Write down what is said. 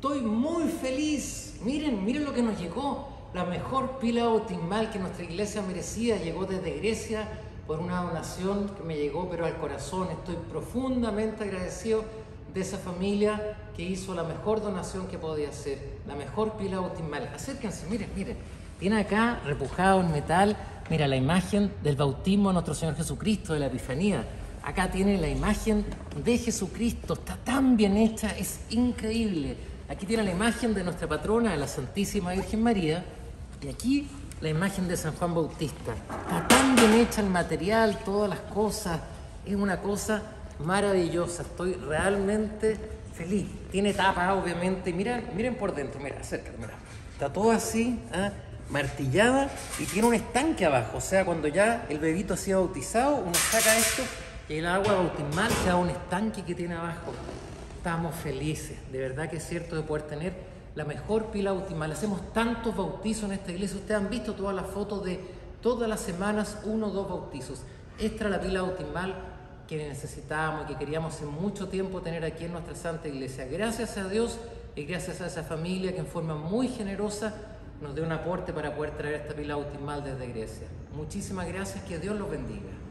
Estoy muy feliz. Miren, miren lo que nos llegó. La mejor pila bautismal que nuestra iglesia merecía llegó desde Grecia por una donación que me llegó, pero al corazón. Estoy profundamente agradecido de esa familia que hizo la mejor donación que podía hacer, la mejor pila bautismal. Acérquense, miren, miren. Tiene acá repujado en metal, mira la imagen del bautismo de nuestro Señor Jesucristo, de la Epifanía. Acá tiene la imagen de Jesucristo, está tan bien hecha, es increíble. Aquí tiene la imagen de nuestra patrona, la Santísima Virgen María, y aquí la imagen de San Juan Bautista. Está tan bien hecha el material, todas las cosas, es una cosa maravillosa, estoy realmente feliz. Tiene tapa, obviamente, miren, miren por dentro, mira, acércate, mira. Está todo así, ¿ah? martillada y tiene un estanque abajo, o sea, cuando ya el bebito ha sido bautizado, uno saca esto y el agua bautismal se da un estanque que tiene abajo. Estamos felices, de verdad que es cierto de poder tener la mejor pila bautismal. Hacemos tantos bautizos en esta iglesia, ustedes han visto todas las fotos de todas las semanas, uno o dos bautizos. Esta la pila bautismal que necesitábamos y que queríamos hace mucho tiempo tener aquí en nuestra Santa Iglesia. Gracias a Dios y gracias a esa familia que en forma muy generosa nos dé un aporte para poder traer esta pila bautismal desde Grecia. Muchísimas gracias, que Dios los bendiga.